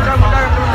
干什么干什么。